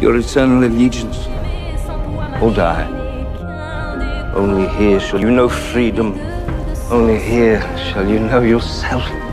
your eternal allegiance or die. Only here shall you know freedom. Only here shall you know yourself.